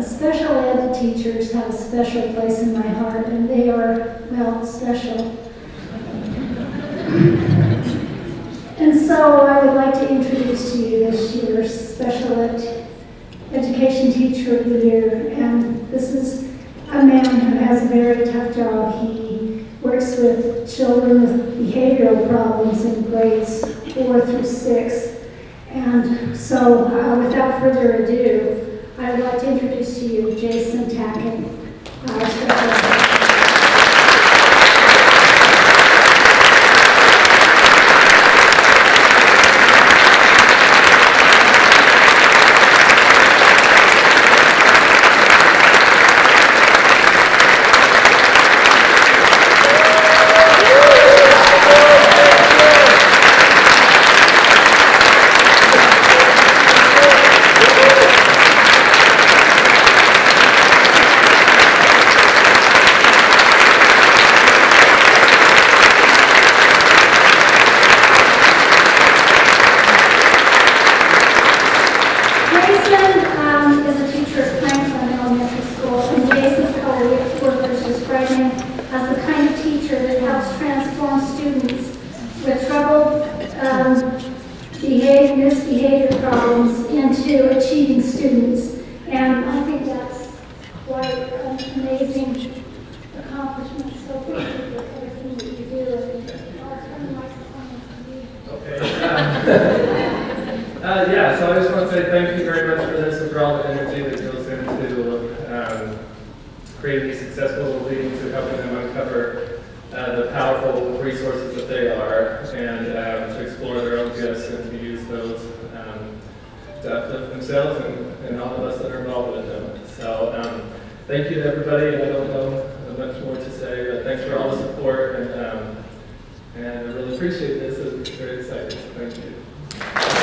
Special ed teachers have a special place in my heart, and they are, well, special. And so I would like to introduce to you this year's Special Ed Education Teacher of the Year. And this is a man who has a very tough job. He works with children with behavioral problems in grades four through six. And so, uh, without further ado, like to introduce to you Jason Tackett, our special ed. Jason um, is a teacher at Franklin Elementary School, and Jason's co-worker is describing as the kind of teacher that helps transform students with troubled um, behavior, misbehavior problems into achieving students. And I think that's quite an amazing accomplishment. So thank you for everything that you do. The. Okay. Uh, yeah, so I just want to say thank you very much for this and for all the energy that goes into um, creating successful meetings to helping them uncover uh, the powerful resources that they are and um, to explore their own gifts and to use those um, to uplift themselves and, and all of us that are involved with them. So um, thank you to everybody. I don't know much more to say, but thanks for all the support and, um, and I really appreciate this. It's very exciting. Thank you.